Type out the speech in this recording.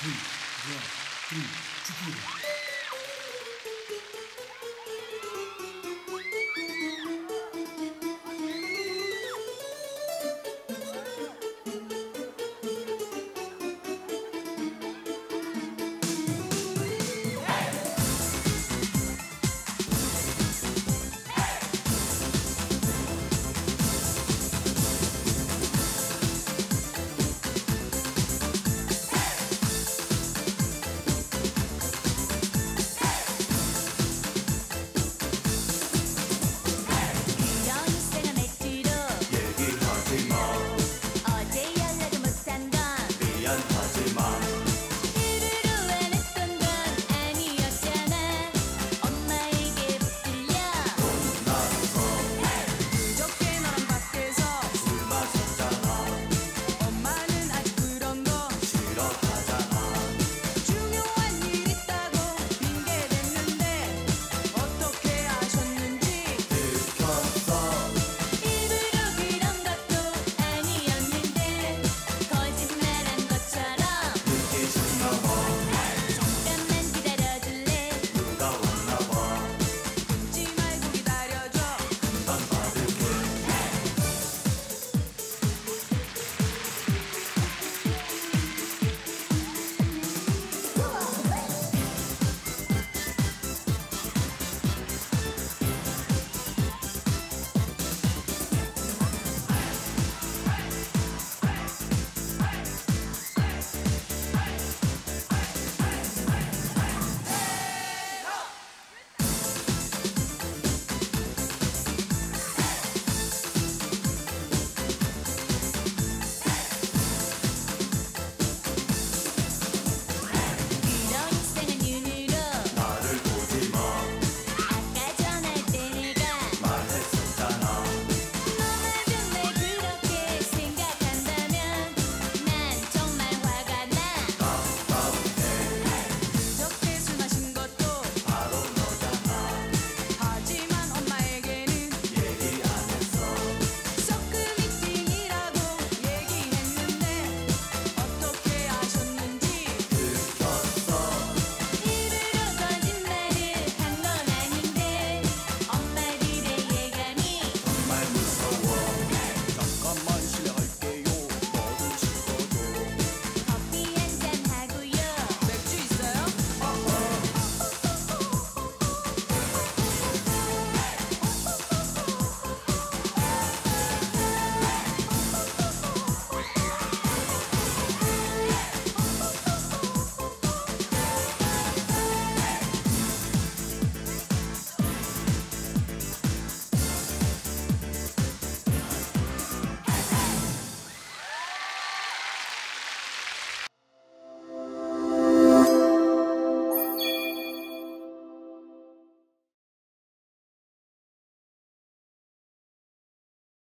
три, два, три, четыре.